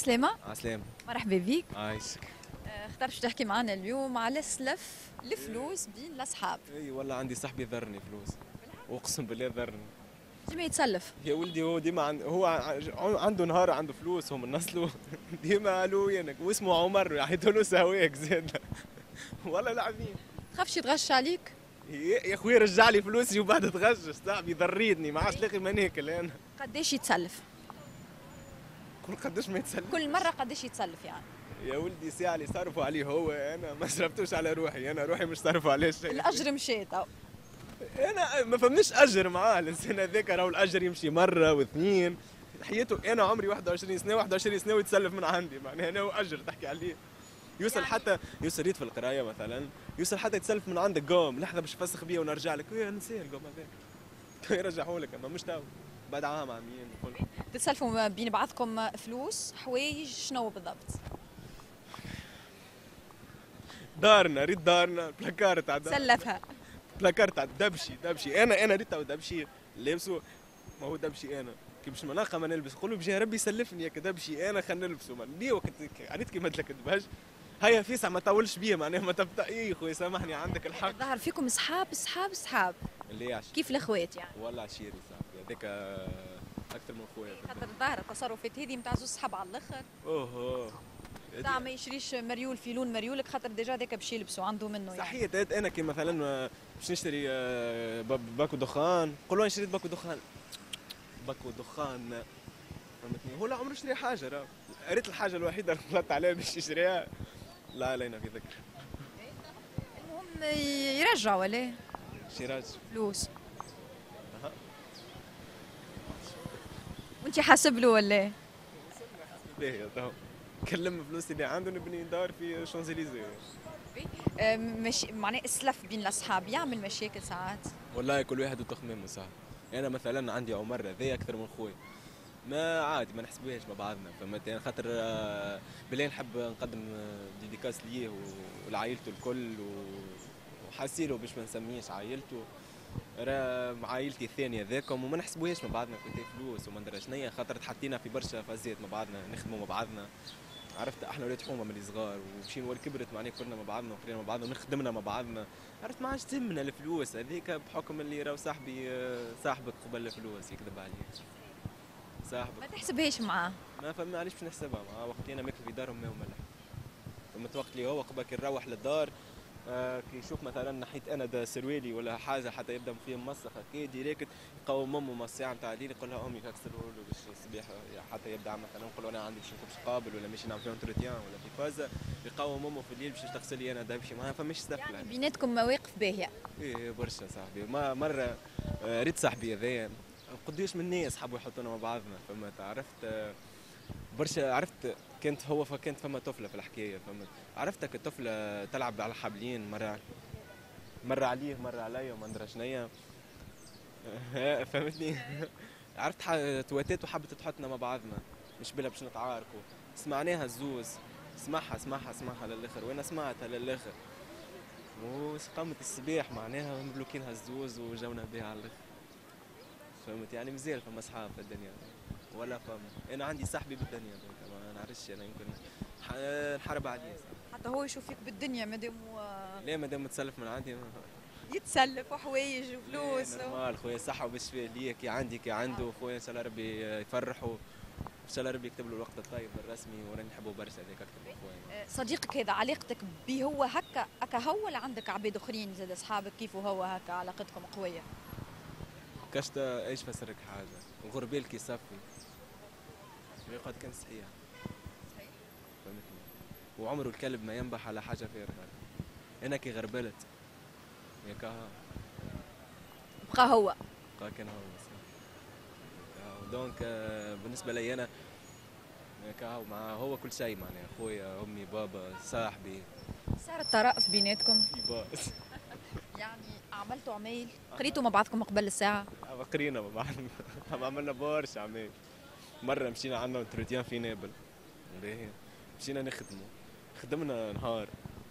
عسلامة عسلامة مرحبا بك. عايشك آه، اخترت باش تحكي معنا اليوم على سلف الفلوس بين الأصحاب. إي والله عندي صاحبي ذرني فلوس. اقسم بالله ذرني. ديما يتسلف. يا ولدي هو ديما عند هو عنده نهار عنده فلوس هم نصلوا. ديما قالوا وينك واسمه عمر يعيطوا له سواك زاد. والله العظيم. تخافش يتغش عليك؟ يا يا خويا رجع لي فلوسي وبعد تغشش صاحبي ضريتني ما عادش لاقي ما ناكل أنا قداش يتسلف؟ كل قداش ما يتسلى كل مرة قداش يتسلف يعني. يا ولدي ساعة اللي صرفوا عليه هو أنا ما صرفتوش على روحي أنا روحي مش صرفوا عليه شيء. الأجر مشيت أو. أنا ما فهمنيش أجر معاه الانسان هذاك راهو الأجر يمشي مرة واثنين. حياته أنا عمري 21 سنة 21 سنة ويتسلف من عندي معناها أنا هو اجر تحكي عليه. يوصل يعني- حتى يوصل ريت في القراية مثلا يوصل حتى يتسلف من عندك قوم لحظة باش نفسخ بيه ونرجع لك. يا نسي القوم هذاك. يرجعوا لك أما مش تو بعد عام عامين ما بين بعضكم فلوس حوايج شنو بالضبط؟ دارنا ريت دارنا بلاكار تاع سلفها. بلاكار تاع دبشي دبشي. أنا أنا ريت دبشي. لابسه ما هو دبشي أنا. كي باش مناقة ما نلبس. قول له بجاه ربي يسلفني ياك دبشي. أنا خلينا نلبسه. من ليه وقت عرفت كيما لك دبهج هيا فيسع ما طولش بيه معناها ما تبدأ. اي خويا سامحني عندك الحق. ظهر فيكم صحاب صحاب صحاب. اللي عش كيف الأخوات يعني؟ والله عشيري صاحبي هذاك أكثر من خويا. خاطر الظاهر التصرفات هذه نتاع زوج صحاب على الآخر. اوه تاع ما يشريش مريول في لون مريولك خاطر déjà هذاك باش يلبسوا عنده منه يعني. صحيح تات أنا كي مثلا آه، باش نشتري آه، باكو دخان قول له أنا شريت باكو دخان. باكو دخان فهمتني؟ هو لا عمره شري حاجة راه. قريت الحاجة الوحيدة اللي طلعت عليها باش يشريها. لا لينا في ذكر. المهم يرجع ولا؟ شراج. فلوس. وانت حاسب له ولا باهي تو كلم فلوسي اللي عنده نبني دار في شانزليزيه. أه، مش معناه اسلف بين الأصحاب يعمل مشاكل ساعات. والله كل واحد وتخمامه صح أنا مثلا عندي عمر ذي أكثر من خوي. ما عادي ما نحسبوهاش مع بعضنا فهمت؟ يعني خاطر آه، بالله نحب نقدم آه، ديديكاس ليه ولعائلته الكل وحاسيله باش ما نسميش عائلته. راه مع عائلتي الثانية ذاكم وما نحسبوهاش مع بعضنا كنت فلوس وما ندري شنيا خاطر تحطينا في برشا فازات مع بعضنا نخدموا مع بعضنا. عرفت؟ إحنا ولاد حومة من صغار ومشينا ول كبرت معناها كلنا مع بعضنا وخلينا مع بعضنا ونخدمنا مع بعضنا. عرفت؟ ما عادش تهمنا الفلوس هذيك بحكم اللي راهو صاحبي آه، صاحبك قبل الفلوس يكذب عليك. صاحبك. ما تحسبهاش معاه. ما فما علاش باش نحسبها مع وقت اللي أنا ماكل في دارهم ما وملح فما وقت اللي هو قبل كي نروح للدار آه كي يشوف مثلا نحيت أنا دا سروالي ولا حاجة حتى يبدأ فيه مسخ هكا direct يقوم امه مع الساعة نتاع الليل يقول لها أمي سرواله باش الصباح حتى يبدأ مثلا نقول أنا عندي باش نكتب قابل ولا ماشي نعمل فيه entretien ولا في فازة. يقوم امه في الليل باش تغسل لي أنا دبشي ما فماش سهله يعني بيناتكم مواقف باهية. إيه برشا صاحبي. ما مرة آه، ريت صاحبي هذايا. قديش من ناس حبوا يحطونا مع بعضنا فما عرفت آه، برشا عرفت كانت هو فكانت فما طفلة في الحكاية فما عرفتك الطفلة تلعب على حبلين مرة مرة عليه مرة عليا وما ندري شنيا فهمتني؟ عرفت تواتات وحبت تحطنا مع بعضنا مش بلا باش نتعاركوا سمعناها الزوز سمعها سمعها سمعها للآخر وأنا سمعتها للآخر. وقامت الصباح معناها مبلوكينها الزوز وجونا باهي على الآخر. فهمت؟ يعني مزيان فما اصحاب في الدنيا. ولا فما أنا عندي صاحبي بالدنيا ما نعرفش أنا يمكن نحارب عليه. حتى هو يشوف فيك بالدنيا مادام هو ليه ما دام متسلف من عندي؟ يتسلف وحوايج وفلوس. normal خويا صحة وبالشفاء ليا كي عندي كي عنده خويا ان شاء الله ربي يفرحه. ان شاء الله ربي يكتب له الوقت الطيب الرسمي وأنا نحبه برشا هذاك أكثر من خويا أه، صديقك هذا علاقتك به هو هكا هكا هو ولا عندك عباد أخرين زاد أصحابك؟ كيف هو هكا علاقتكم قويه كشتا إيش فسرك حاجة؟ غربال كي صفي قد كان صحيح فهمتني وعمره الكلب ما ينبح على حاجة فارغه أنا كي غربلت يا كها بقى هو. بقى كان هو. دونك بالنسبة لي أنا يا كها مع هو كل شيء معناها. أخويا أمي بابا صاحبي. صار الترأف بيناتكم؟ باس يعني عملتوا عمايل؟ قريتوا مع بعضكم قبل الساعة؟ قرينا مع بعضنا عملنا برشا عمايل مرة مشينا عنا entretien في نابل. باهي مشينا نخدموا خدمنا نهار.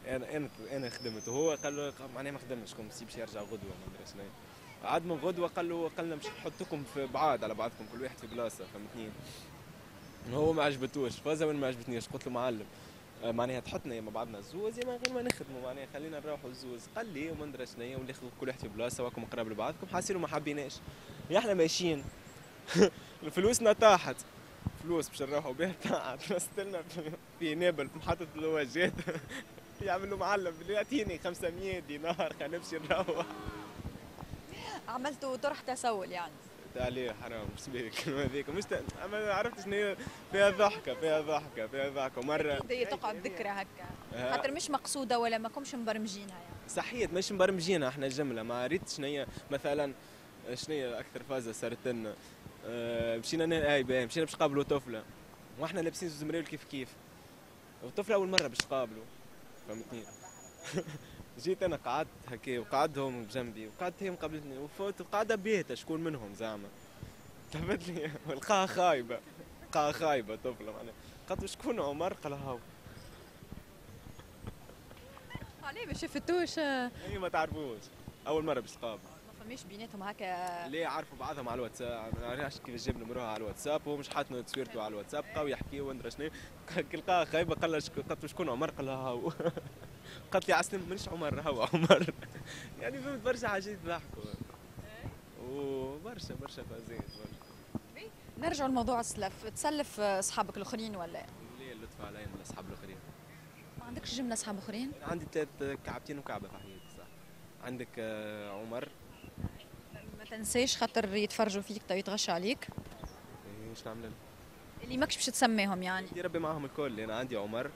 أنا أنا أنا خدمت وهو قال له معناها ما خدمش كون باش يرجع غدوة ما أدري شنو. عاد من غدوة قال له قال لنا مش نحطكم في بعاد على بعضكم كل واحد في بلاصة فهمتني؟ هو ما عجبتوش. فازا ما عجبتنيش قلت له معلم آه، معناها تحطنا مع بعضنا الزوز يا ما غير ما نخدموا معناها خلينا نروحوا الزوز. قال لي وما ندري شنيا وناخذ كل واحد في بلاصة واكم قراب لبعضكم حاسين ما حبيناش. يا إحنا ماشيين. فلوسنا طاحت فلوس باش نروحوا بها طاحت نستلنا في نابل في محطة الواجات يعملوا معلم. يعطيني 500 دينار. خلينا نمشي نروح. عملتوا طرح تسول يعني. عليه حرام. مش بيك. هذيك مش ت... أما عرفت شنو هي فيها ضحكة فيها ضحكة فيها ضحكة. مره هي تقعد ذكرى هكا. خاطر مش مقصودة ولا ما كمش مبرمجينها يعني. صحيت مش مبرمجينها. إحنا الجمله ما ريت شنو هي مثلا شنو هي أكثر فازة صارت لنا. مشينا نا... اي باهي مشينا باش نقابلوا طفلة. وإحنا لابسين زوز مريول كيف كيف. الطفله أول مرة باش نقابلوا فهمتني؟ جيت أنا قعدت هكا وقعدهم بجنبي وقعدت هي مقابلتني وفوت وقاعده بيهتة شكون منهم زعما؟ تفت لي لقاها خايبة. لقاها خايبة طفلة معناها. قالت شكون عمر؟ قال هاو. عليه ما شفتوش. هي ما تعرفوش. أول مرة باش تقابل فماش بيناتهم هكا. ليه عرفوا بعضهم على الواتساب؟ ما نعرفش كيف جاب نمروها على الواتساب وهو مش حاطنا تصويرته على الواتساب بقاو يحكيوا وندرى شنو. لقاها خايبة قال لها شكون عمر؟ قال لها هاو. قالت لي عسلم منش عمر هو عمر. يعني فهمت برشا حاجات يضحكوا وبرشا برشا فازات برشا. نرجع لموضوع السلف. تسلف أصحابك الآخرين ولا؟ ليه اللطف علي من الأصحاب الآخرين؟ ما عندكش جملة أصحاب آخرين؟ عندي ثلاث كعبتين وكعبة في حياتي صح. عندك آه، عمر ما تنساش خاطر يتفرجوا فيك تو يتغشوا عليك. إيش نعمل اللي ماكش باش تسميهم يعني. يا ربي معاهم الكل. أنا عندي عمر.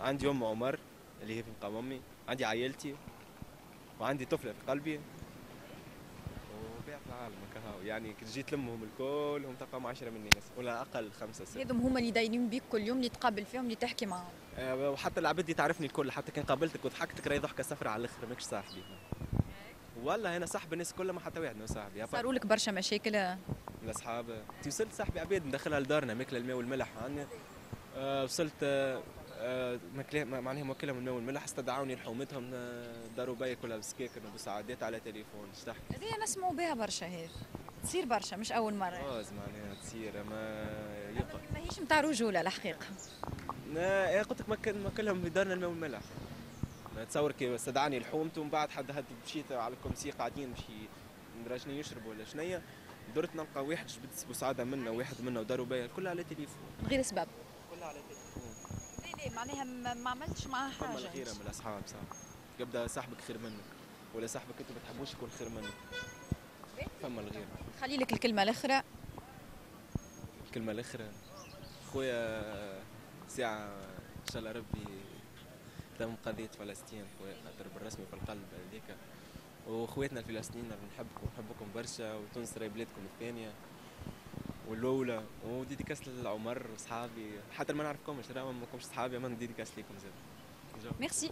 عندي أم عمر اللي هي في مقام أمي. عندي عائلتي. وعندي طفلة في قلبي. وبيع في العالم هكا يعني كي جيت تلمهم الكل هم تلقاهم 10 من الناس ولا أقل خمسة ستة. هذم هما اللي دايرين بيك كل يوم اللي تقابل فيهم اللي تحكي معاهم. آه، وحتى العباد دي تعرفني الكل حتى كان قابلتك وضحكتك راهي ضحكة صفرة على الآخر ماكش صاحبي. والله أنا صاحب الناس كلها ما حتى واحد ما صاحبي. صاروا لك برشا مشاكل؟ الاصحاب وصلت صاحبي عباد ندخلها لدارنا ماكلة الماء والملح. عندنا آه وصلت آه معناها موكلهم الماء والملح استدعوني لحومتهم آه، داروا بي كلها بسكاكن وبسعادات على تليفون. تحكي؟ هذه نسمعوا بها برشا هذه تصير برشا مش أول مرة. باز معناها تصير ما يبقى ماهيش نتاع رجوله الحقيقة إيه، قلت لك موكلهم في دارنا الماء والملح. تصور كي استدعاني لحومته ومن بعد حد هد مشيت على الكرسي قاعدين مشي شنو يشربوا ولا شنيا درت نلقى واحد جبت مساعده منا واحد منا وداروا بيا كلها على تليفون. من غير سبب. كلها على تليفون. ليه ليه معناها ما عملتش معاه حاجة. فما الغيرة من الأصحاب صح. يبدا صاحبك خير منك ولا صاحبك أنت ما تحبوش يكون خير منك. فما الغيرة. خلي لك الكلمة الأخرى. الكلمة الأخرى. خويا ساعة إن شاء الله ربي تم قضية فلسطين خويا خاطر بالرسمي في القلب هذيك. وخواتنا الفلسطينيين نحبكم نحبكم برشا وتونس راهي بلادكم الثانية والأولى. و dédicace للعمر وصحابي. حتى ما نعرفكمش راه ما كومش صحابي اما dédicace ليكم زاد. ميرسي